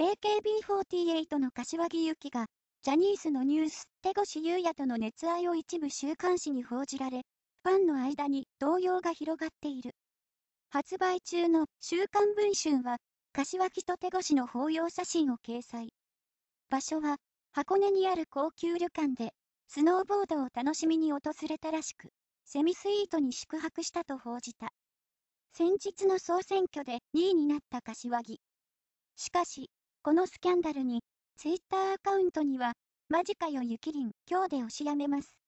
AKB48 の柏木由紀が、ジャニーズのニュース、手越優也との熱愛を一部週刊誌に報じられ、ファンの間に動揺が広がっている。発売中の週刊文春は、柏木と手越の抱擁写真を掲載。場所は、箱根にある高級旅館で、スノーボードを楽しみに訪れたらしく、セミスイートに宿泊したと報じた。先日の総選挙で2位になった柏木。しかし、このスキャンダルに、ツイッターアカウントには、マジかよゆきりん、今日で押しやめます。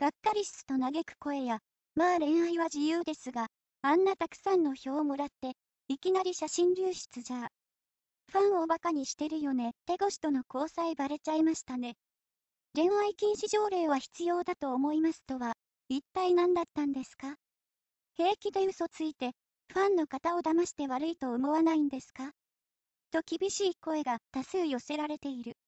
がっかりすと嘆く声や、まあ恋愛は自由ですが、あんなたくさんの票をもらって、いきなり写真流出じゃ。ファンをバカにしてるよね。手越しとの交際バレちゃいましたね。恋愛禁止条例は必要だと思いますとは、一体何だったんですか？平気で嘘ついて、ファンの方を騙して悪いと思わないんですか？と厳しい声が多数寄せられている。